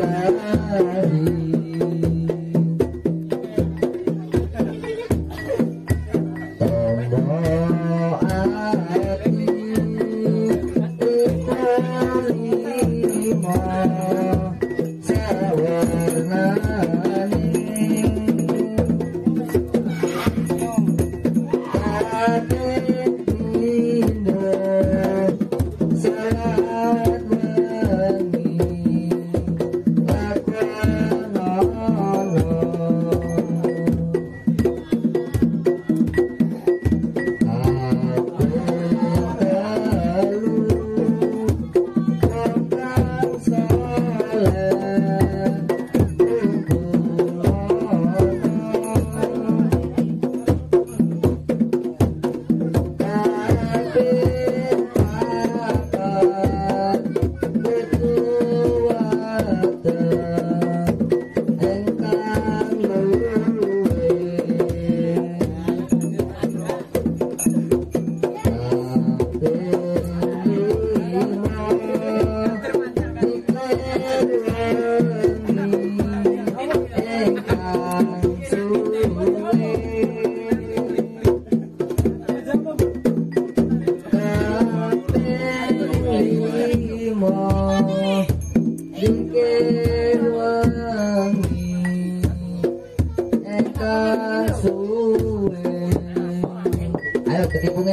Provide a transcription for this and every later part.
Ayo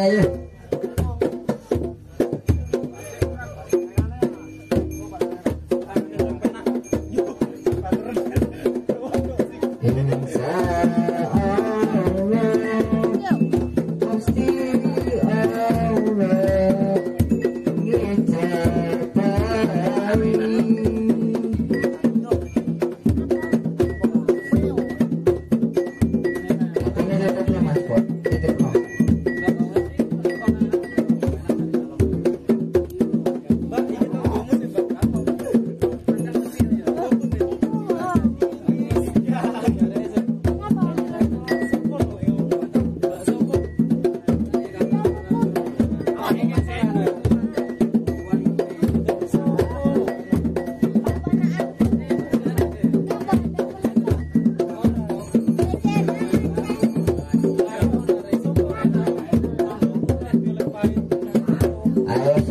Bye. I love